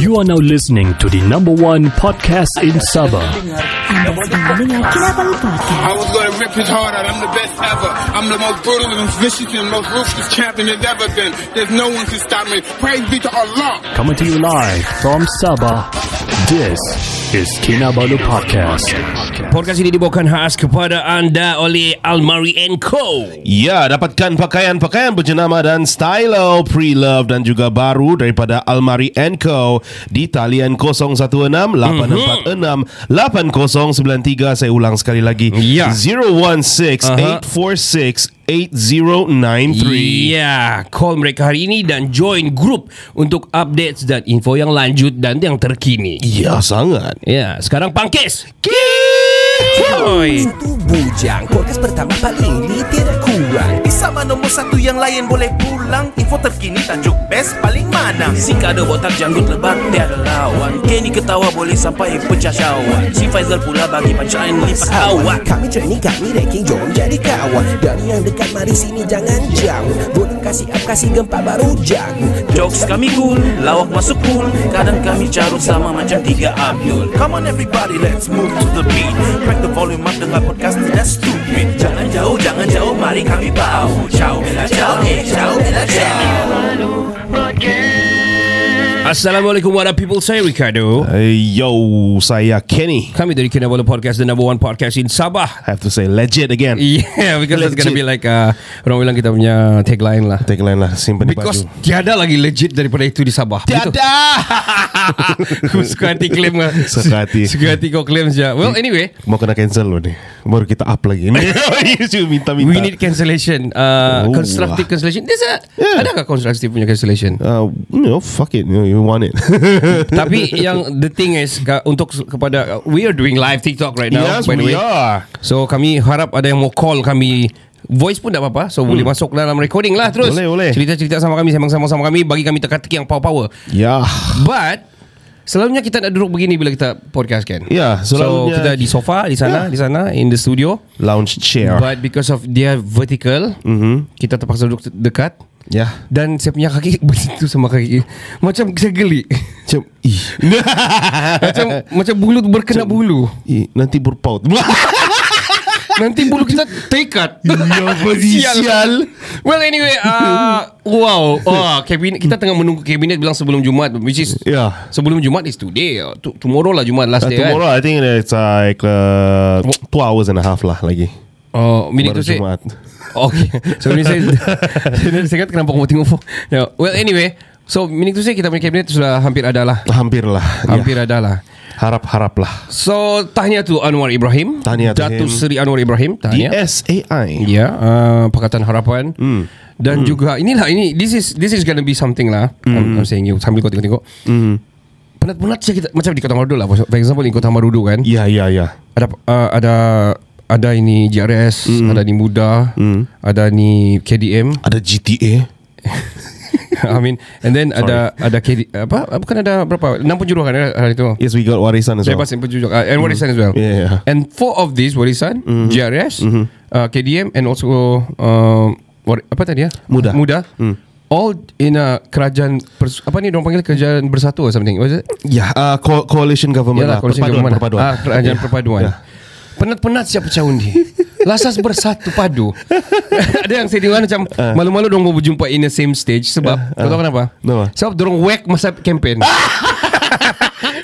You are now listening to the number one podcast in Sabah. Anda sedang mendengar Kinabalu Podcast. I was gonna rip his heart out. I'm the best ever. I'm the most brutal and vicious and most ruthless champion there's ever been. There's no one can stop me. Praise be to Allah. Coming to you live from Sabah. This is Kinabalu Podcast. Podcast ini dibawakan khas kepada anda oleh Almari Co. Ya, dapatkan pakaian-pakaian berjenama dan stylo pre-love dan juga baru daripada Almari Co di talian 016 846 8093. Saya ulang sekali lagi. Ya. 016 846 8093. Ya, call mereka hari ini dan join grup untuk updates dan info yang lanjut dan yang terkini. Ya, sangat. Ya, sekarang pangkis. Oi. Itu Bujang Podcast pertama paling ini tidak kurang Di sama nombor satu yang lain boleh pulang. Info terkini tajuk best paling mana. Si kado botak janggut lebat tiada lawan. Kenny ketawa boleh sampai pecah syawak Si Faizal pula bagi punchline lipat awak Kami training kami ranking jom jadi kawan. Dari yang dekat mari sini jangan jauh. Volume kasih up kasih gempa baru jago Jokes kami cool Lawak masuk cool Kadang kami carut sama macam tiga Abdul. Come on everybody let's move to the beat. Crack the volume up dengar podcast tidak stupid. Jangan jauh jangan jauh mari kami 跳舞，跳舞给他教你。Assalamualaikum what up people Saya Ricardo Hey, yo, saya Kenny. Kami dari Kinabalu Podcast The number one podcast in Sabah I have to say legit again. Yeah because it's gonna Legit. be like uh, Orang bilang kita punya tagline lah Tagline lah, simpan di Because baju. tiada lagi legit daripada itu di Sabah? Aku suka hati claim lah Suka hati. Suka hati kau claim saja Well anyway Mau kena cancel loh nih. Baru kita up lagi. Minta-minta. We need cancellation uh, Oh, Constructive cancellation There's a, Yeah. Adakah constructive punya cancellation Uh, you know, fuck it. You, know, you want it. Tapi yang The thing is Untuk kepada We are doing live TikTok right now yes, we way. are. So kami harap ada yang mau call kami Voice pun tak apa-apa So boleh masuk dalam recording lah terus Hmm. Boleh, boleh. Cerita-cerita sama kami Sembang-sembang sama kami Bagi kami teka-teki yang power-power Ya. But Selalunya kita nak duduk begini Bila kita podcast kan Ya, So selalunya- kita di sofa Di sana Ya. Di sana In the studio Lounge chair. But because of dia vertical Mhm. Kita terpaksa duduk dekat Ya. Dan saya punya kaki Bersentuh sama kaki Macam saya geli Macam ih. Macam Macam bulu berkena bulu ih, nanti berpaut. Nanti bulu kita tekat Ya, sial. Well anyway uh, Wow oh, kabinet, Kita tengah menunggu kabinet Bilang sebelum Jumaat Which is Ya. Sebelum Jumaat is today uh, to- Tomorrow lah Jumaat last Uh, day tomorrow kan I think it's like uh, two hours and a half lah lagi. Oh, meaning Baru to say Jumaat. Okay So ini saya Saya kata kenapa kamu tengok phone yeah. Well anyway So meaning to say Kita punya kabinet Sudah hampir ada lah Hampir lah. Hampir Ya. ada lah Harap-harap lah. So tahniah tu Anwar Ibrahim Tahniah to Datuk him. Seri Anwar Ibrahim Tahniah DSAI. Ya, uh, Pakatan Harapan Hmm. dan juga inilah ini this is this is gonna be something lah. I'm, I'm saying you sambil kau tengok-tengok. Hmm. Penat-penat saja kita macam di Kota Marudu lah. For example di Kota Marudu kan. Ya, ya, ya. Ada uh, ada ada ini JRS, Hmm. ada ni Muda, ada ni KDM. Ada GTA. I mean and then ada ada KD, apa bukan ada berapa? 6 penjuru kan hari itu. Yes, we got warisan as well. Bebas yang penjuru uh, and Warisan as well. Yeah, yeah. And four of these Warisan, Mm-hmm. JRS, uh, KDM and also uh, what, apa tadi ya? Muda. Muda. Mm. All in a kerajaan pers- apa ni orang panggil kerajaan bersatu or something. Was it? Ya, uh, co- coalition government Yalah, lah. coalition Perpaduan, government. perpaduan. Ah, kerajaan Ya, perpaduan. ya. Penat-penat siapa caun ni Lasas bersatu padu. Ada yang saya dengar macam Malu-malu dong mau berjumpa in the same stage Sebab Kau tahu kenapa? Kenapa? Sebab dorong whack masa campaign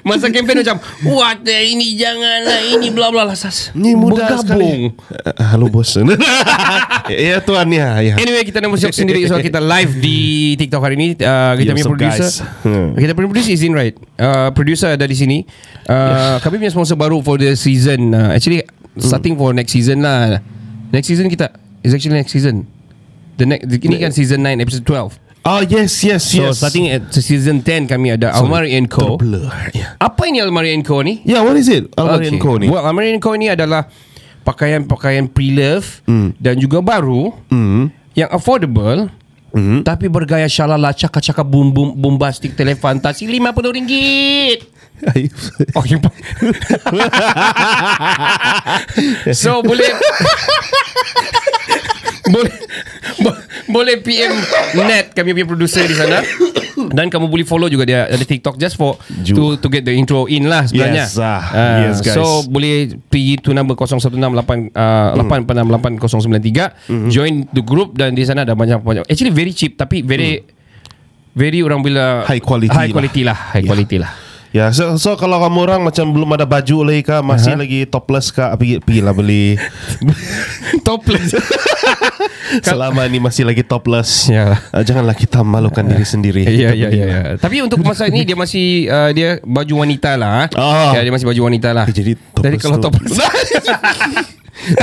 Masa campaign macam What? The, ini janganlah Ini bla bla lasas Ni mudah sekali. Bergabung Uh, halo bos. ya tuan ya. ya. Anyway kita nak bersiap sendiri. So kita live di TikTok hari ini uh, Kita Yo, punya so producer. Hmm. Kita punya producer is in right? Uh, Producer ada di sini. Uh, Kami punya sponsor baru For the season. Uh, Actually Starting for next season lah. Next season kita Is actually next season. The next Ini kan season 9 Episode 12 Oh yes, yes, So yes. starting at season 10 Kami ada Almari and Co Terblur. Ya. Apa ini Almari and Co ni? Yeah, what is it? Almari Okay. and Co ni. Well, Almari and Co ni adalah pakaian-pakaian pre-love dan juga baru yang affordable tapi bergaya shalala cakap-cakap bum bum bombastik telefantasi RM50. Oh, you So boleh boleh bo- boleh PM net kami punya producer di sana Dan kamu boleh follow juga dia ada TikTok just for Ju- to to get the intro in lah sebenarnya. Yes, ah. Ah, Yes, guys. So boleh pergi to number 0168 uh, Hmm. 8688093 join the group dan di sana ada banyak banyak actually very cheap tapi very very orang bila. High quality high lah. quality lah, high Ya. quality lah. Ya, so, so kalau kamu orang macam belum ada baju lagi kah, masih Aha. lagi topless kah, pergi pergilah beli. Topless. Selama ni masih lagi topless. Ya. Uh, janganlah kita malukan diri sendiri. Ya Kita ya ya pergilah. ya. Tapi untuk masa ini dia masih uh, dia baju wanita lah. Oh. Ya dia masih baju wanita lah. Jadi topless Jadi kalau topless.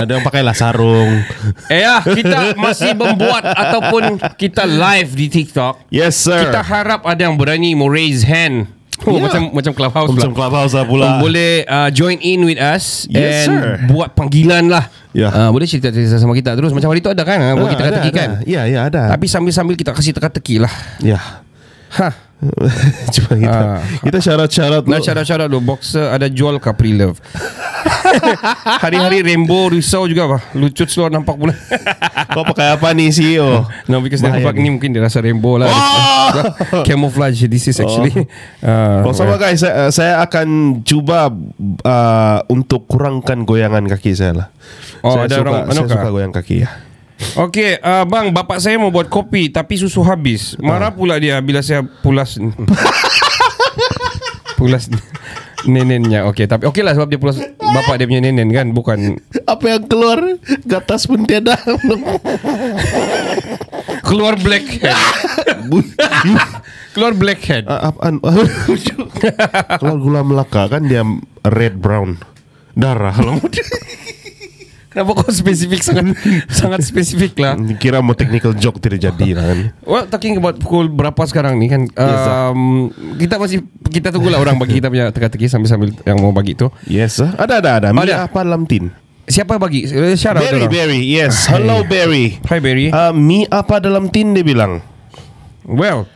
Ada yang pakailah sarung. eh ya, kita masih membuat ataupun kita live di TikTok. Yes, sir. Kita harap ada yang berani mau raise hand. Oh, Ya. macam macam clubhouse Macam pula. clubhouse lah pula. Boleh uh, join in with us Yes, and sir. buat panggilan lah. Ya. Uh, boleh cerita-cerita sama kita terus macam hari tu ada kan? Uh, buat Ah, kita ada. kan? Ya, ya ada. Tapi sambil-sambil kita kasih teka-teki lah. ya. Ha. Cuba kita Ah. kita syarat-syarat Nak syarat-syarat dulu Boxer ada jual ke pre-love Hari-hari Rainbow risau juga bah. Lucut seluar nampak pula Kau pakai apa nih CEO? No because Bahaya nampak ni. ni mungkin dia rasa rainbow lah Camouflage This is actually uh, Oh, sama guys, saya, saya akan cuba uh, untuk kurangkan goyangan kaki saya lah. Oh, saya ada suka, orang- saya suka goyang kaki ya. Okay uh, Bang Bapak saya mau buat kopi Tapi susu habis Marah pula dia Bila saya pulas Pulas Nenennya Okay tapi okay lah sebab dia pulas Bapak dia punya nenen kan Bukan Apa yang keluar? Gatas pun tiada. Keluar blackhead Keluar blackhead Ah, apaan? Keluar gula melaka kan dia red brown. Darah loh. Kenapa kau spesifik sangat sangat spesifik lah. Kira mau technical joke tidak jadi lah kan. Well, talking about pukul berapa sekarang ni kan? Yes, sir. Um, kita masih kita tunggulah orang bagi kita punya teka-teki sambil-sambil yang mau bagi tu. Yes, sir. Ada ada ada. Mi Ada. apa dalam tin? Siapa bagi? Eh, Shout Berry, orang. Berry. Yes. Hello, Berry. Hi Barry. Uh, mi apa dalam tin dia bilang? well,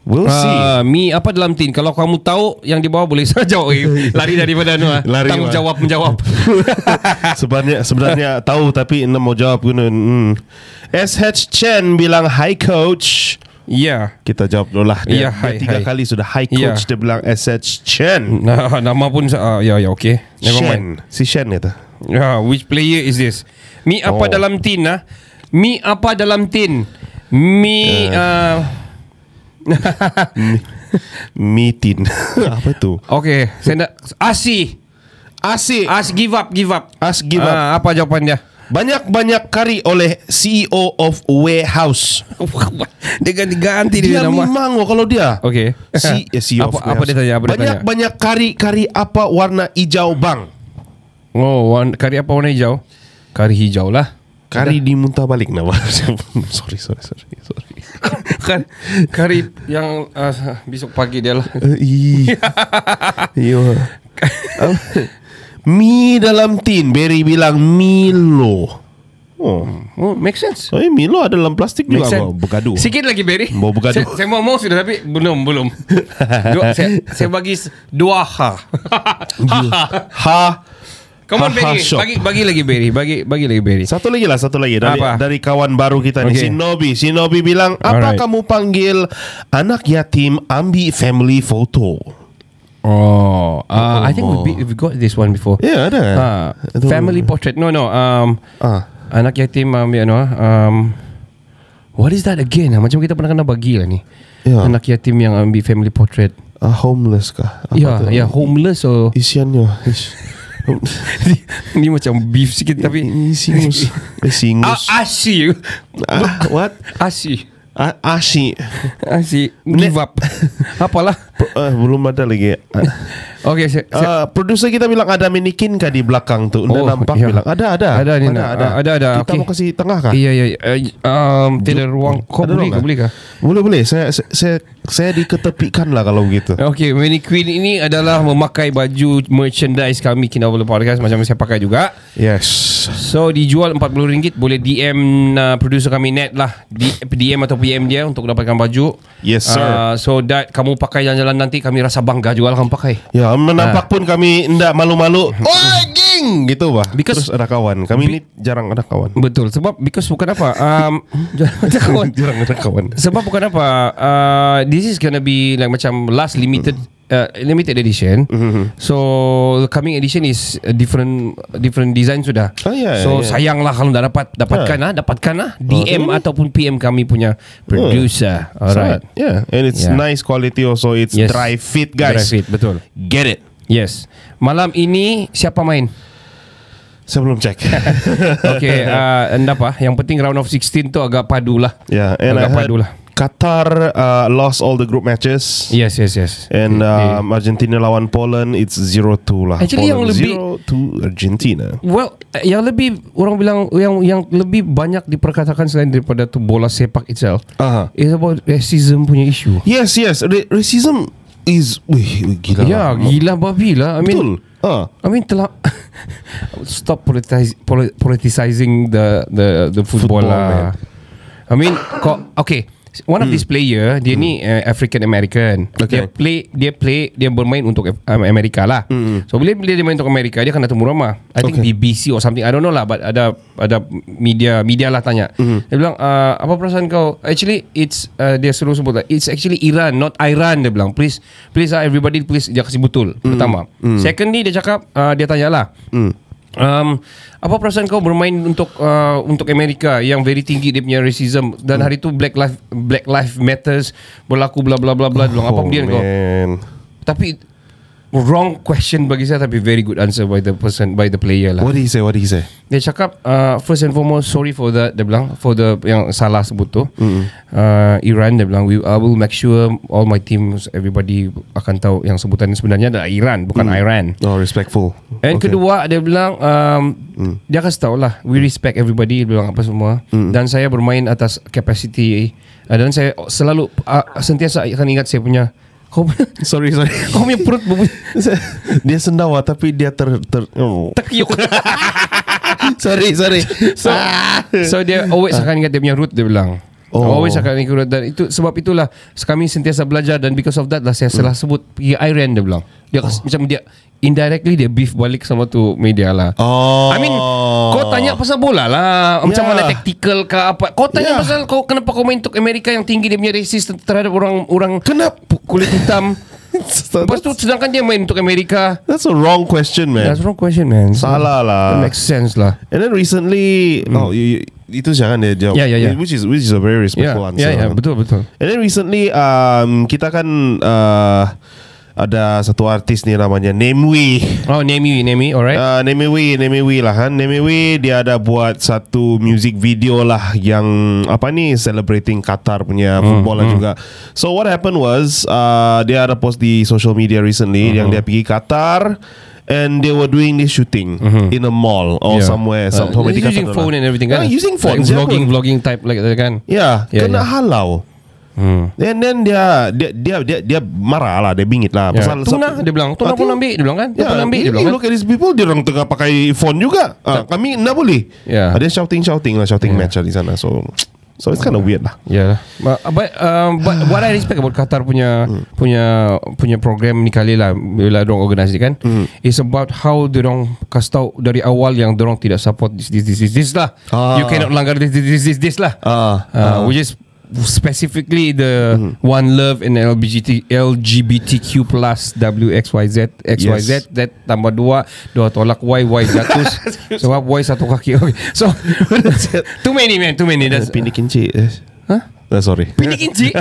We'll see. uh, mi apa dalam tin? Kalau kamu tahu yang di bawah boleh saja eh, lari daripada anu. Lari, Tanggung jawab menjawab. sebenarnya sebenarnya tahu tapi nak mau jawab guna. Hmm. SH Chen bilang hi coach. Ya. Kita jawab dulu lah. Dia, Ya, hi, dia tiga hi. kali sudah hi Ya. coach dia bilang SH Chen. Nah, nama pun uh, ya ya okey. Never mind. Shen. Si Shen itu. Yeah, which player is this? Mi apa Oh. dalam tin ah? Mi apa dalam tin? Mi uh, Mitin. Apa itu? Okay, saya nak Asi. Asi. As give up, give up. As give up. Ah, apa jawapan dia? Banyak-banyak kari oleh CEO of Warehouse. dia ganti-ganti dia, Dia nama. memang oh, kalau dia. Okay. Si, eh, CEO apa, of apa dia tanya? Apa dia? Banyak-banyak kari-kari apa warna hijau bang? Oh, wan, kari apa warna hijau? Kari hijau lah. Kari dimuntah balik nama. sorry, sorry, sorry, sorry. kan kari yang uh, besok pagi dia lah. Uh, ih. Iyo. Mi dalam tin Berry bilang Milo Oh Oh, make sense. Oh, eh, Milo ada dalam plastik Make juga sense. mau bergaduh. Sikit lagi Berry Mau bergaduh. saya, saya mau mau sudah tapi belum belum dua, saya, saya bagi dua ha Ha. Come on Berry shock. bagi, bagi lagi Berry Bagi bagi lagi Berry Satu lagi lah, satu lagi dari Apa? dari kawan baru kita nih, Okay. Shinobi. Shinobi bilang, apa Alright. kamu panggil anak yatim ambil family photo? Oh, uh, I think we be, we got this one before. Ya, ada. Itu- family portrait. No, no. Um, Ah. anak yatim ambil ano ah, um, What is that again? Ah, Macam kita pernah kena bagi lah ni. Ya. Anak yatim yang ambil family portrait. Ah, homeless kah? Apa Ya, tu? ya homeless or Isiannya. Is, ni macam beef sikit tapi singus. Eh, singus. Ah, asi. Ah, what? Asi. Ah, Ashi. Asi give up. Apalah. Uh, belum ada lagi. Uh, Okay, saya, uh, produser kita bilang ada minikin kah di belakang tu? Oh, nampak ya. bilang ada ada. Ada ni, ada, ada. Ah, ada, ada. Kita Okey. mau kasih tengah kah? Iya, iya. Uh, um, tidak ruang. Kau Ada boleh kah? Boleh kah? Boleh boleh. Saya saya saya, diketepikan lah kalau begitu. Okay, Mini Queen ini adalah memakai baju merchandise kami Kinabalu Podcast macam saya pakai juga. Yes. So dijual RM40 boleh DM uh, producer kami net lah di, DM atau PM dia untuk dapatkan baju. Yes, sir. Uh, so that kamu pakai jalan-jalan nanti kami rasa bangga juga lah kamu pakai. Ya, menampak pun kami ndak malu-malu. Oi, geng, gitu bah. Because- Terus ada kawan. Kami ni jarang ada kawan. Betul sebab because bukan apa um, jangan ada kawan. jarang ada kawan. Sebab bukan apa uh, This is gonna be Like macam Last limited uh, Limited edition Mm-hmm. So The coming edition is a Different Different design sudah Oh, yeah, So yeah. sayang lah Kalau tak dapat Dapatkan lah Dapatkan lah DM really? ataupun PM kami punya Producer Alright Sangat. Yeah, and it's Yeah. nice quality also. It's Yes. dry fit guys. Dry fit, betul. Get it. Yes Malam ini Siapa main? Saya belum check. Okay uh, Anda apa Yang penting round of 16 tu Agak padu lah yeah, and I Agak heard padu lah Qatar uh, lost all the group matches. Yes yes yes And They- they- um, Argentina lawan Poland It's 0-2 lah Actually, yang Poland lebih- 0 to Argentina Well, yang lebih orang bilang yang yang lebih banyak diperkatakan selain daripada tu bola sepak itself. Aha. Is about racism punya issue. Yes yes Ra- Racism is Wih gila Ya, lah. gila babi lah. I mean, Betul Ah. I mean telah stop politize, politicizing the the the football, Football, lah. I mean, kok okay. One of these player dia ni uh, African American. Hmm. Okay. Dia play dia play dia bermain untuk um, Amerika lah. So bila bila dia main untuk Amerika dia akan datang rumah. I think Hmm. Okay. BBC or something. I don't know lah but ada ada media media lah tanya. Hmm. Dia bilang uh, apa perasaan kau? Actually it's uh, dia suruh sebut lah. It's actually Iran not Iran dia bilang. Please please uh, everybody please dia kasih betul. Pertama. Secondly dia cakap uh, dia tanya lah. Um, apa perasaan kau bermain untuk uh, untuk Amerika yang very tinggi dia punya racism dan hari tu Black Life Black Life Matters berlaku bla bla bla bla. Bilang, apa Oh, kemudian kau? Tapi wrong question bagi saya tapi very good answer by the person by the player lah. What did he say What did he say Dia cakap uh, first and foremost sorry for that dia bilang for the yang salah sebut tu. Uh, Iran dia bilang we I will make sure all my teams everybody akan tahu yang sebutan sebenarnya adalah Iran bukan Iran. Oh respectful And Okay. kedua dia bilang um, dia kasih tahu lah we respect everybody dia bilang apa semua dan saya bermain atas capacity uh, dan saya selalu uh, sentiasa akan ingat saya punya kau punya Sorry sorry kau punya perut Dia sendawa Tapi dia ter, ter oh. terkiuk. Sorry sorry So, so dia always akan ingat dia punya root dia bilang. Oh. Always akan root dan itu sebab itulah kami sentiasa belajar dan because of that lah saya salah sebut pergi Iran dia bilang. Dia oh. macam dia indirectly dia beef balik sama tu media lah. Oh I mean Kau tanya pasal bola lah Macam Yeah. mana tactical ke apa Kau tanya Yeah. pasal kau Kenapa kau main untuk Amerika Yang tinggi dia punya racist Terhadap orang orang Kenapa? Kulit hitam Lepas tu sedangkan dia main untuk Amerika That's a wrong question man That's wrong question man Salah lah. That makes sense lah And then recently Oh you, you, Itu jangan dia jawab Yeah, yeah, yeah. Which is which is a very respectful answer ya, ya, betul, betul. And then recently um, Kita kan uh, Ada satu artis ni namanya Nemwi Oh, name you, alright. Uh, Nemewi, Nemewi lah kan. Nemewi dia ada buat satu music video lah yang apa ni celebrating Qatar punya football lah juga. So what happened was uh, dia ada post di social media recently yang dia pergi Qatar and they were doing this shooting in a mall or Yeah. somewhere. Uh, some, somewhere di using phone lah. and everything kan? Ah, using phone. Like vlogging, vlogging type like that kan? Ya, Yeah, kena yeah. halau. Hmm. And then dia dia dia dia, dia marah lah, dia bingit lah. Yeah. Pasal Tuna, dia bilang. Tuna pun ambil, dia bilang kan? Dia pun ambil, dia bilang kan? look at these people Dia orang tengah pakai phone juga uh, Kami nak boleh Yeah. Ada shouting-shouting lah Shouting Yeah. match lah di sana So So it's kind of weird lah Yeah. But, but, um, but what I respect about Qatar punya punya punya program ni kali lah bila dorong organize ni kan is about how dorong kasih tahu dari awal yang dorong tidak support this this this this, this lah. Ah. You cannot langgar this this this this, this lah. Ah, Uh, which is specifically the one love and LGBT LGBTQ plus WXYZ XYZ Yes. Z tambah dua dua tolak Y Y jatuh sebab Y satu kaki okay. so too many man too many that's Pini kinci. Huh? Uh, sorry Pini kinci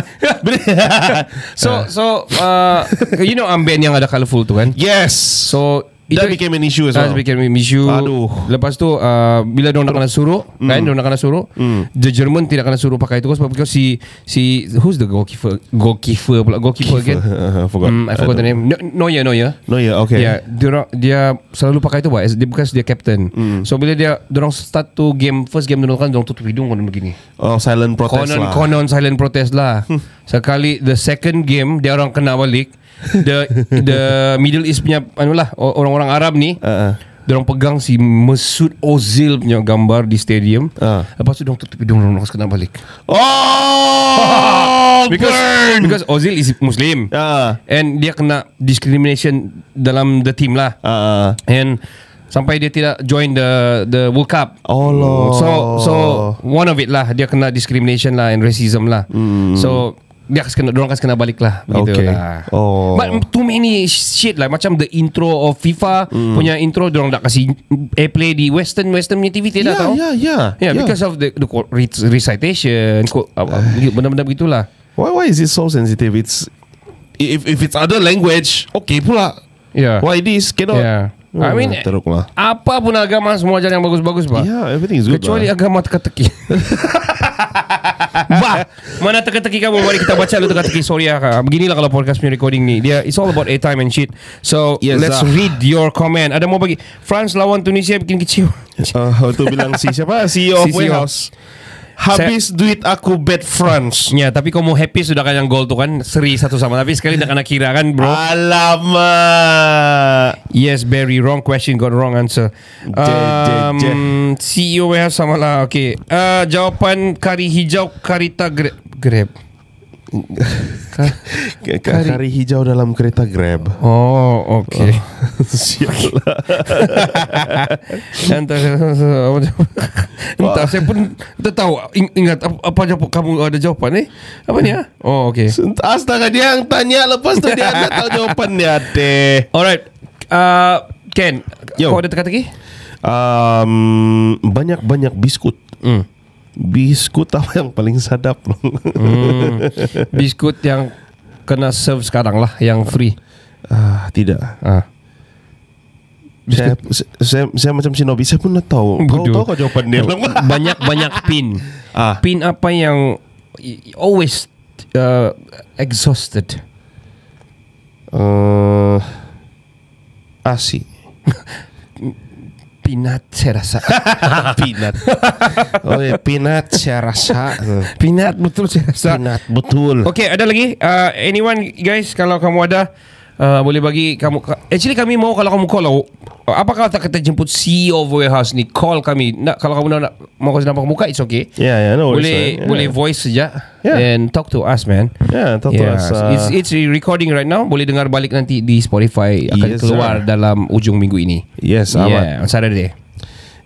So so uh, You know armband yang ada colourful tu kan Yes So That became an issue as That well. became an issue Aduh. Lepas tu uh, Bila diorang nak kena suruh mm. Kan diorang nak kena suruh mm. The German tidak kena suruh pakai itu Sebab because si si Who's the goalkeeper Goalkeeper pula Goalkeeper again I forgot Hmm, I forgot the name no, Neuer Neuer No yeah okay Yeah, dia dia selalu pakai itu buat dia because dia captain. So bila dia orang start to game first game dulu kan orang tutup hidung konon begini. Oh silent protest Konon lah konon silent protest lah. Sekali the second game dia orang kena balik. The the Middle East punya anu lah o- orang-orang Arab ni. Uh-uh. Dia orang pegang si Mesut Ozil punya gambar di stadium. Ah. Lepas tu dia orang tutup hidung orang kena balik. Oh Because burn because Ozil is Muslim. Ah. And dia kena discrimination dalam the team lah. Ah, And sampai dia tidak join the the World Cup. Oh. So so one of it lah dia kena discrimination lah and racism lah. So dia kasi kena, dorang kasi kena balik lah begitu Okay. lah. Oh. But too many shit lah macam the intro of FIFA punya intro dorang tak kasi airplay di western western punya TV tidak Yeah, tahu. yeah, yeah. Yeah, because of the, the recitation, benda-benda begitulah. Why why is it so sensitive? It's if if it's other language, okay pula. Yeah. Why this cannot? Yeah. I mean, teruk lah. apa pun agama semua ajar yang bagus-bagus, Pak. Yeah, everything is good. Kecuali lah. agama teka-teki. bah, mana teka-teki kamu? Mari kita baca dulu teka-teki. Sorry ya, Kak. Beginilah kalau podcast punya recording ni. Dia it's all about airtime and shit. So, Yes, let's ah. read your comment. Ada mau bagi France lawan Tunisia bikin kecil. Uh, tu bilang si siapa? CEO of Si CEO. Habis duit aku bet France. Ya, tapi kamu happy sudah kan yang gol tu kan seri satu sama. Tapi sekali nak kena kira kan, bro. Alamak. Yes, very wrong question, got wrong answer. je, je. Um, CEO warehouse sama lah. Okay. Uh, jawapan kari hijau karita grab. grab. Kari. kari hijau dalam kereta Grab. Oh, okay. Sialah. Entah, entah saya pun tak tahu ing- ingat apa, jawab kamu ada jawapan eh? Apa ni ah? Oh, okay. Astaga dia yang tanya lepas tu dia nak tahu jawapannya deh. Alright. Uh, Ken, Yo. kau ada teka-teki? Um, banyak-banyak biskut. Hmm. Biskut apa yang paling sadap? Hmm. Biskut yang kena serve sekarang lah, yang free. ah, tidak. Ah. Saya, saya, saya macam Shinobi Saya pun nak tahu Kau tahu kau jawapan dia Banyak-banyak pin. Ah. Pin apa yang always uh, exhausted. uh, Asi Pinat saya rasa. Pinat Oh ya Pinat saya rasa Pinat betul saya rasa. Pinat betul Okay, ada lagi? Uh, anyone guys, kalau kamu ada, uh, boleh bagi kamu. Actually kami mau kalau kamu call, uh, apakah tak kita jemput CEO of warehouse ni call kami. Nak kalau kamu nak mau kasi nampak muka, it's okay. Ya ya no boleh boleh yeah. voice saja Yeah. and talk to us man. Yeah, talk to us, uh, It's it's recording right now. Boleh dengar balik nanti di Spotify akan Yes, keluar sir. dalam ujung minggu ini. Yes amat Yeah, on Saturday.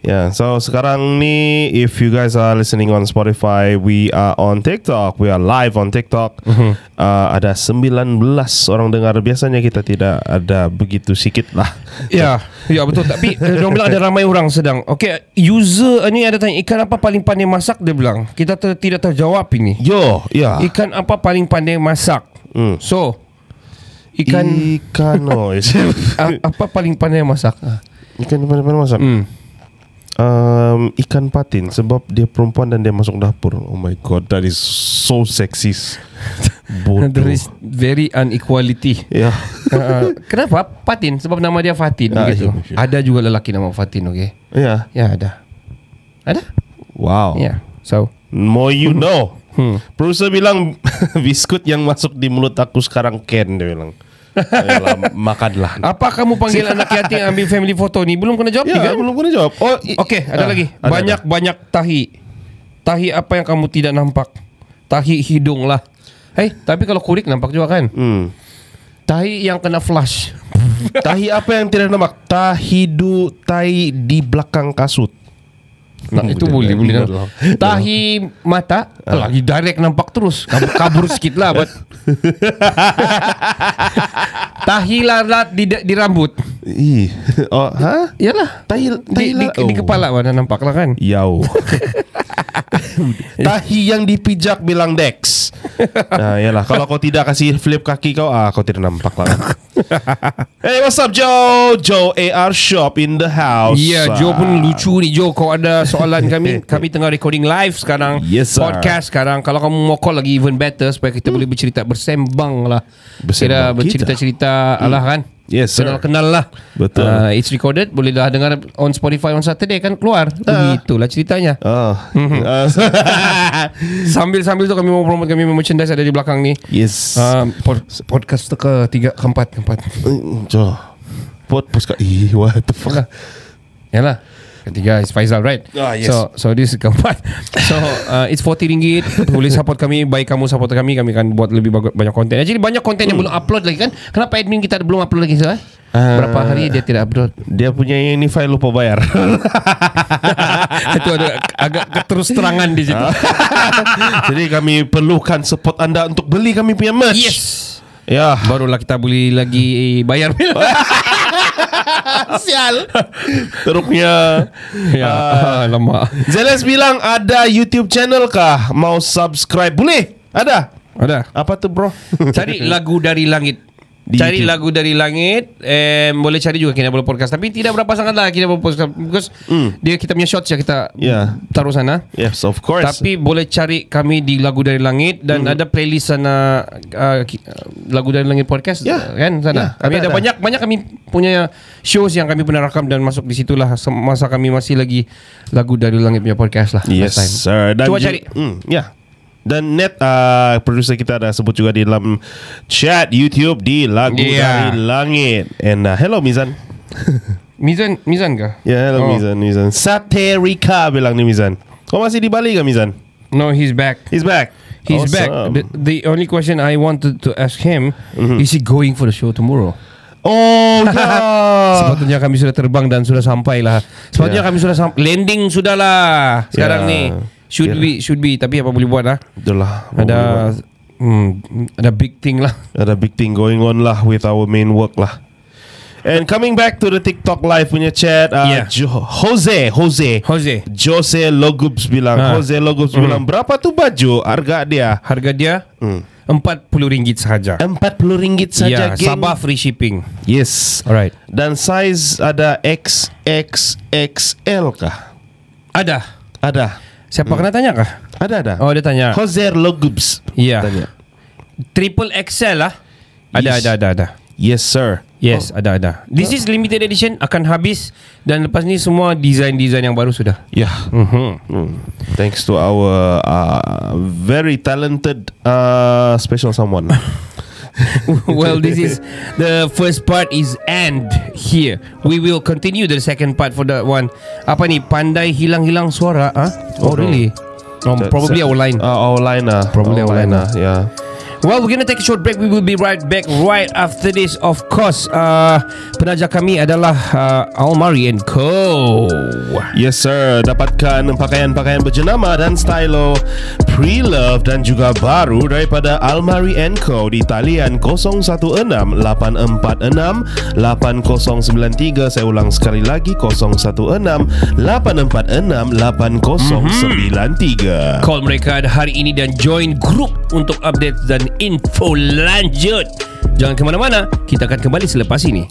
Yeah, so sekarang ni if you guys are listening on Spotify, we are on TikTok. We are live on TikTok. Mhm. Uh, ada 19 orang dengar. Biasanya kita tidak ada begitu sikit lah. Ya, ya betul. Tapi eh, dia bilang ada ramai orang sedang. Okay, user ni ada tanya ikan apa paling pandai masak dia bilang. Kita ter, tidak terjawab ini. Yo, ya. Ikan apa paling pandai masak? Hmm. So, ikan Ikan oh, apa paling pandai masak? Ikan mana-mana masak. Hmm. Um, ikan patin sebab dia perempuan dan dia masuk dapur. Oh my god, that is so sexist. Bodoh. There is very unequality. Ya. Uh, kenapa? Fatin sebab nama dia Fatin Ah, gitu. iya, iya. Ada juga lelaki nama Fatin, okay? Ya. Ya ada. Ada? Wow. Ya. So, More you know. Hmm. Producer bilang biskut yang masuk di mulut aku sekarang Ken dia bilang. Ayolah, makanlah. apa kamu panggil anak yatim ambil family photo ni? Belum kena jawab Ya, kan? belum pernah jawab. Oh, Okey, ada Ah, lagi. Banyak-banyak tahi. Tahi apa yang kamu tidak nampak? Tahi hidung lah. Hei, tapi kalau kurik nampak juga kan? Hmm. Tahi yang kena flush. Tahi apa yang tidak nampak? Tahidu tai di belakang kasut. Nah, itu boleh, boleh. Boleh. Tahi mata, lagi direct nampak terus. Kabur, kabur sikit lah. But. tahi lalat di, di rambut. Ih. Oh, ha? Yalah. Tahi Di, tahi di, di oh. kepala mana nampak lah kan? Yau. Tahi yang dipijak bilang Dex. Nah, yalah. Kalau kau tidak kasih flip kaki kau, ah, kau tidak nampak lah. hey, what's up, Joe? Joe AR Shop in the house. Ya, Joe pun lucu ni Joe. Kau ada soalan kami? kami tengah recording live sekarang. Yes, sir. Podcast sekarang. Kalau kamu mau call lagi even better supaya kita boleh bercerita bersembang lah. Bersembang Kira bercerita-cerita Hmm. alah kan. Yes, sir. Kenal-kenal lah. Betul. Uh, it's recorded. Boleh dah dengar on Spotify on Saturday kan keluar. Begitulah ceritanya. Oh. Ah. Sambil-sambil tu kami mau promote kami punya merchandise ada di belakang ni. yes. Um, pod, podcast tu ke tiga keempat keempat. Joe. Pot puska. Ih, what the fuck? Yalah. Ketiga is Faizal right Ah, yes. So so this is keempat So uh, it's 40 ringgit Boleh support kami Baik kamu support kami Kami akan buat lebih banyak konten Actually banyak konten yang belum upload lagi kan Kenapa admin kita belum upload lagi sir? Ah. Berapa hari dia tidak upload Dia punya yang ni file lupa bayar. Itu ada agak keterus terangan di situ Jadi kami perlukan support anda untuk beli kami punya merch. Yes Ya. Barulah kita boleh lagi bayar bil Sial. Teruknya. Ya Alamak Zeles bilang ada YouTube channel kah? Mau subscribe? Boleh? Ada. Ada Apa tu bro? Cari lagu dari langit Di cari YouTube. lagu dari langit eh, Boleh cari juga Kinabalu Podcast Tapi tidak berapa sangat lah Kinabalu Podcast Because Dia kita punya shots ya Kita. Ya. taruh sana Yes, of course. Tapi boleh cari kami di Lagu Dari Langit Dan Hmm. ada playlist sana uh, uh, Lagu Dari Langit Podcast Ya. Kan sana Ya, Kami ada, ada, ada. banyak Banyak kami punya shows Yang kami pernah rakam Dan masuk di situlah Masa kami masih lagi Lagu Dari Langit punya podcast lah Yes, sir. Dan Cuba cari Hmm, ya. Dan net uh, producer kita ada sebut juga di dalam chat YouTube di lagu Yeah. dari langit. And uh, hello Mizan. Mizan Mizan kah? Ya yeah, hello Oh. Mizan Mizan. Saterika bilang ni Mizan. Kau masih di Bali ke Mizan? No he's back He's back. He's back. Awesome. The, the only question I wanted to ask him is he going for the show tomorrow? Oh yeah. Sepatutnya kami sudah terbang dan sudah sampai lah. Sepatutnya Yeah. kami sudah landing sudah lah. Sekarang Yeah. ni should Yeah. be should be tapi apa boleh buat lah. Betul lah. Ada hmm, ada big thing lah. ada big thing going on lah with our main work lah. And coming back to the TikTok live punya chat, uh, Yeah. Jo- Jose, Jose, Jose, Jose Logubs bilang, Ah. Jose Logubs bilang, berapa tu baju harga dia? harga dia Hmm. RM40 sahaja. RM40 Ya, saja, geng. Sabah free shipping. Yes. Alright. Dan size ada XXXL kah? Ada. Ada. Siapa kena tanya kah? Ada ada. Oh dia tanya. Jose Logubs. Iya. Tanya. Triple XL lah. Ada Yes. ada ada ada. Yes sir. Yes, ada ada. This is limited edition akan habis dan lepas ni semua design-design yang baru sudah. Yeah. Hmm. Thanks to our uh, very talented uh, special someone. well, this is the first part is end here. We will continue the second part for that one. Apa ni? Pandai hilang-hilang suara? Ah? Oh, Oh, no. really? Oh, probably our line. Uh, our line uh, Probably our our line, uh, yeah. Well, we're gonna take a short break. We will be right back right after this. Of course, uh, penaja kami adalah uh, Almari and Co. Yes sir, dapatkan pakaian-pakaian berjenama dan stylo pre-love dan juga baru daripada Almari Co di talian 016-846-8093 Saya ulang sekali lagi 016-846-8093 Call mereka hari ini dan join grup untuk update dan info lanjut. Jangan ke mana-mana, kita akan kembali selepas ini.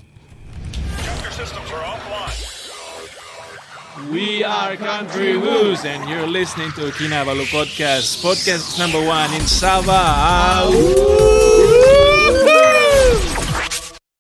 We are Country Woos and you're listening to Kinabalu Podcast, podcast number one in Sabah. Ah, woo!